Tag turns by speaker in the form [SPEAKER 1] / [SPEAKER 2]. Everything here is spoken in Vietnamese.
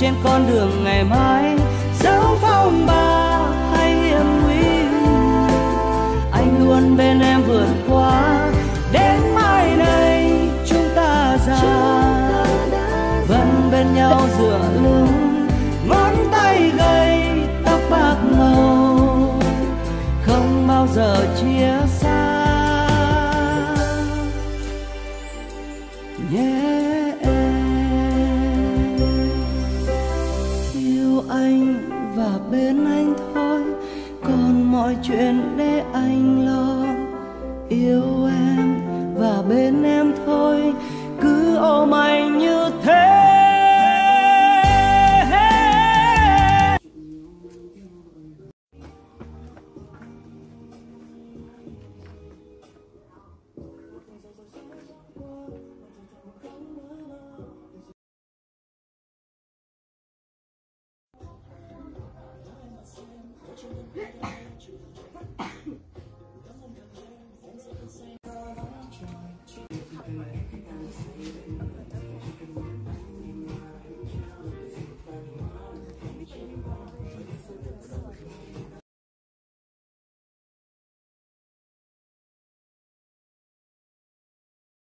[SPEAKER 1] trên con đường ngày mai. Dẫu phong ba hay hiểm nguy, anh luôn bên em vượt qua. Đến mai này chúng ta già, vẫn bên nhau dựa lưng. Ngón tay gầy, tóc bạc màu, không bao giờ chia xa. Yeah. Anh và bên anh thôi. Còn mọi chuyện để anh lo, yêu em và bên em thôi. Cứ ôm anh